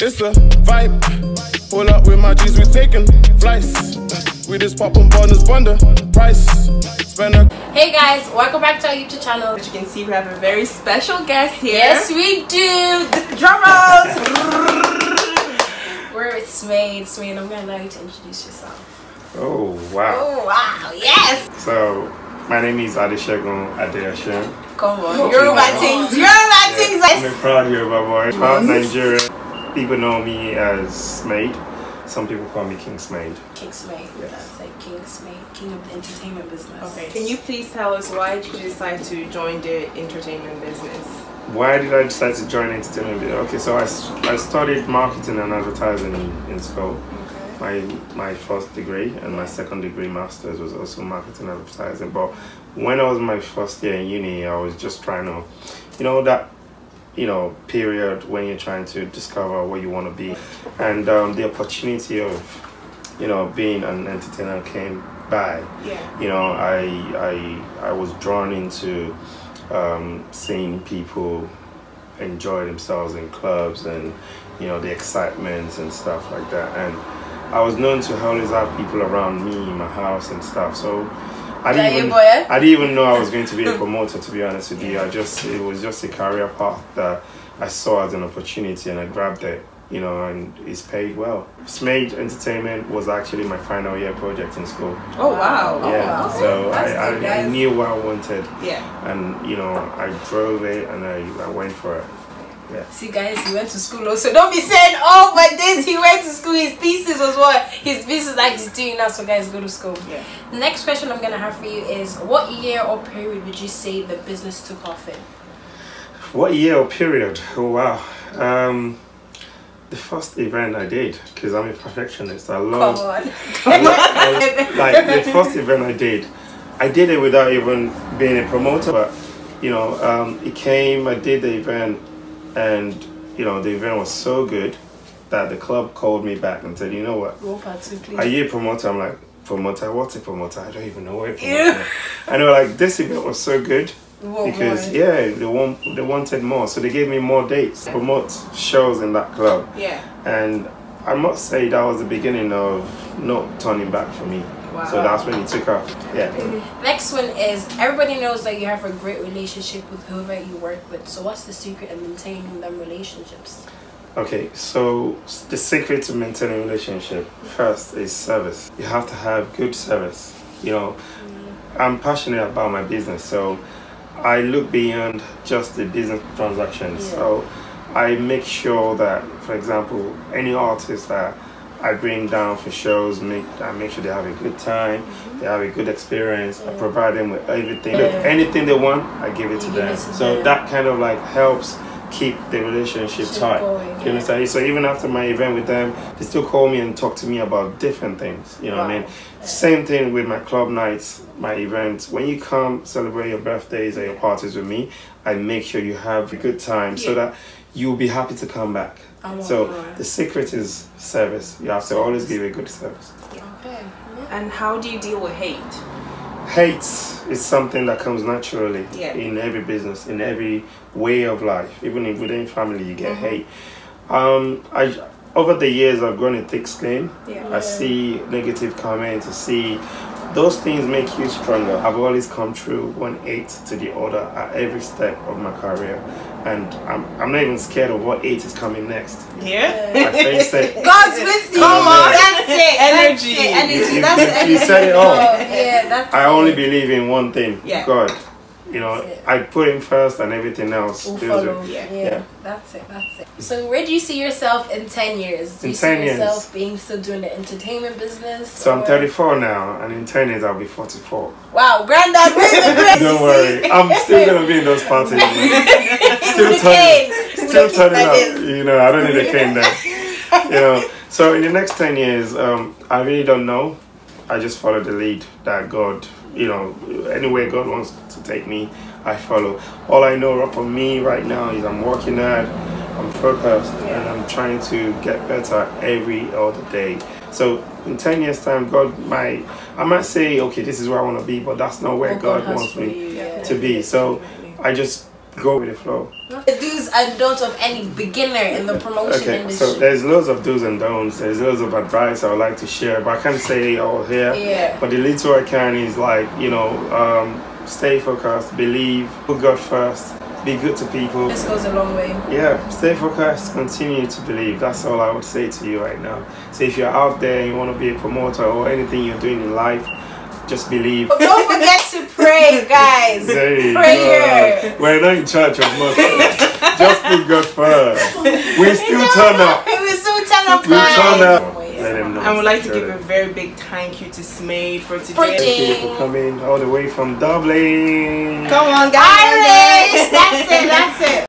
It's a vibe. Pull up with my G's, we taking flights. We just poppin' bonners, bunda price. Spend a Hey guys, welcome back to our YouTube channel. As you can see, we have a very special guest here. Yes, we do. Drum rolls! We're with Smade. Smade, I'm gonna allow you to introduce yourself. Oh wow! Oh wow, yes. So my name is Adeshegun Adeyashem. Come on, Okay. Yoruba things, Yoruba things. I'm a Like proud Yoruba boy, proud mm-hmm. Nigerian. People know me as Smade. Some people call me King Smade. King Smade. Yes. That's like King Smade, king of the entertainment business. Okay, can you please tell us why did you decide to join the entertainment business? Why did I decide to join entertainment? business? Okay, so I, I studied marketing and advertising in, in school. My my first degree and my second degree masters was also marketing and advertising. But when I was in my first year in uni, I was just trying to, you know, that you know period when you're trying to discover what you want to be, and um, the opportunity of, you know, being an entertainer came by. Yeah. You know, I I I was drawn into um, seeing people enjoy themselves in clubs and you know the excitement and stuff like that and I was known to always have people around me in my house and stuff so I didn't even? I didn't even know I was going to be a promoter to be honest with you I just it was just a career path that I saw as an opportunity and I grabbed it you know and it's paid well Smade Entertainment was actually my final year project in school Oh wow. Oh, yeah wow. so I, I, I knew what I wanted Yeah. and you know I drove it and I, I went for it yeah See guys, he went to school also. Don't be saying, oh, but this he went to school. His thesis was what his business that he's doing now. So guys, go to school. Yeah. The next question I'm gonna have for you is, what year or period would you say the business took off in? What year or period? Oh wow. Um, the first event I did, because I'm a perfectionist. I Come love, on. I love like the first event I did. I did it without even being a promoter, but you know, um, it came. I did the event, and you know, the event was so good that the club called me back and said, "You know what? Roll part two, please. Are you a promoter?" I'm like, "Promoter? What's a promoter? I don't even know what a promoter." is." And they were like, "This event was so good." Because more? yeah they want they wanted more so they gave me more dates to promote shows in that club Yeah. and i must say that was the beginning of not turning back for me Wow. so that's when it took off yeah Next one is everybody knows that you have a great relationship with whoever you work with. So what's the secret in maintaining them relationships? okay so the secret to maintaining a relationship first is service you have to have good service you know mm. i'm passionate about my business so i look beyond just the business transactions Yeah. so i make sure that for example any artist that i bring down for shows make i make sure they have a good time they have a good experience. I provide them with everything. Anything they want i give it to them. so that kind of like helps keep the relationship Keep tight. going, you yeah. understand? So even after my event with them they still call me and talk to me about different things you know what i mean? Same thing with my club nights my events. When you come celebrate your birthdays or your parties with me i make sure you have a good time so that you'll be happy to come back. Oh, so wow. the secret is service. You have to always give a good service. Okay. And how do you deal with hate? Hate is something that comes naturally Yeah. in every business in every way of life even if within family you get Mm-hmm. hate um i over the years i've grown a thick skin Yeah. i see negative comments i see those things make you stronger i've always come through one eight to the other at every step of my career and i'm, I'm not even scared of what eight is coming next Yeah. i face it God's with you. Come on. That's it. Energy. That's it. Energy. You- That's you- energy. you said it all. Oh, yeah, that's I only it. believe in one thing Yeah. God. You know, I put him first and everything else. We'll follow. it. Yeah. Yeah. that's it. That's it. So, where do you see yourself in ten years? Do In you 10 see years. yourself being still doing the entertainment business? So I'm 34 now, and in 10 years I'll be 44. Wow, granddad, where's the grace? Don't worry, I'm still gonna be in those parties. still the turning, still turning up. this. You know, I don't need a cane then. You know, so in the next 10 years, um, I really don't know. I just follow the lead that God, you know, anywhere God wants to take me, I follow. All I know for me right now is I'm working hard, I'm focused, and I'm trying to get better every other day. So in 10 years time, God might, I might say, okay, this is where I want to be, but that's not where What God, has wants me you, yeah. to be. So I just go with the flow. And don'ts of any beginner in the promotion Okay, industry? so there's loads of do's and don'ts. There's loads of advice I would like to share, but I can't say it all here. Yeah. But the little I can is like, you know, um, stay focused, believe, put God first, be good to people. this goes a long way. Yeah, stay focused, continue to believe. That's all I would say to you right now. So if you're out there and you want to be a promoter or anything you're doing in life, just believe. But don't forget to pray, guys. Prayer. go. We're not in charge of much. Just put God first. We still turn up. we still turn up, We turn up. Let them know. I would like to give a very big thank you to Smade for today. For Thank you for coming all the way from Dublin. Come on, guys. Iris, that's it, that's it.